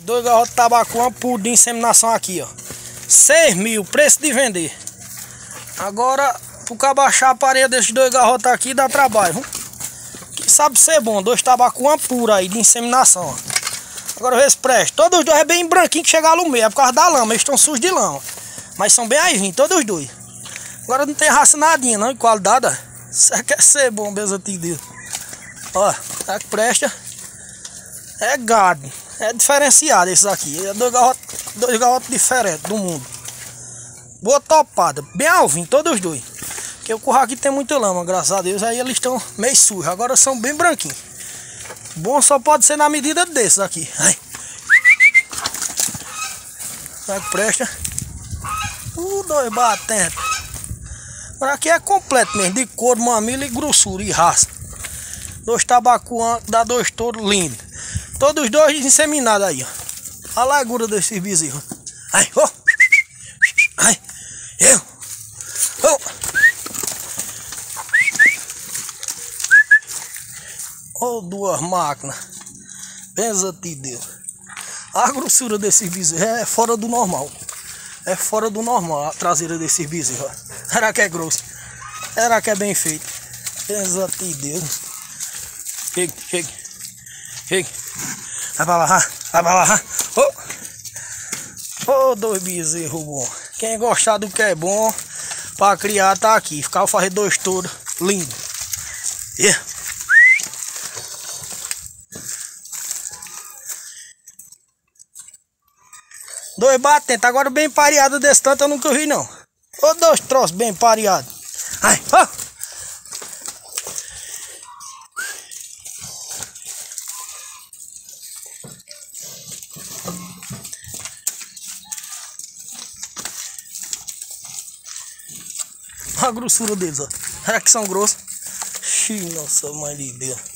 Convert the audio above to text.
Dois garrotes de tabaco, uma puro de inseminação aqui, ó. 6 mil, preço de vender. Agora, pro cabo achar a parede desses dois garrotes aqui, dá trabalho, viu? Que sabe ser bom, dois tabacos, uma pura aí de inseminação, ó. Agora vê se presta. Todos os dois é bem branquinho que chegaram no meio, é por causa da lama, eles estão sujos de lama. Mas são bem aí todos os dois. Agora não tem raça nadinha, não, em qualidade, ó. Isso é quer ser bom, de Deus. Ó, é que presta. É gado. É diferenciado esses aqui. É dois garrotes, dois diferentes do mundo. Boa topada. Bem alvinho, todos os dois. Porque o curral aqui tem muita lama, graças a Deus. Aí eles estão meio sujos. Agora são bem branquinhos. Bom só pode ser na medida desses aqui. Ai. Será que presta? Uh, dois batentes. Agora aqui é completo mesmo. De couro, mamilo e grossura e raça. Dois tabacuãs, dá dois touros lindos. Todos os dois inseminados aí, ó. A largura desses bezerros. Ai, ó. Oh. Ai, eu. Oh. Oh, duas máquinas. Pensa de Deus. A grossura desses bezerros é fora do normal. É fora do normal a traseira desses bezerros. Será que é grosso? Será que é bem feito? Pensa de Deus. Chega, chega. Chega. Vai pra lá, vai pra lá. Ô, oh. oh, dois bezerros bons. Quem gostar do que é bom pra criar tá aqui. Ficar fazer dois touros lindo. Yeah. Dois batentes, agora bem pareado desse tanto eu nunca vi não. Ô dois troços bem pareados. Ai, ó. Oh. A grossura deles, ó. Será que são grossos? Xiii, nossa mãe de Deus.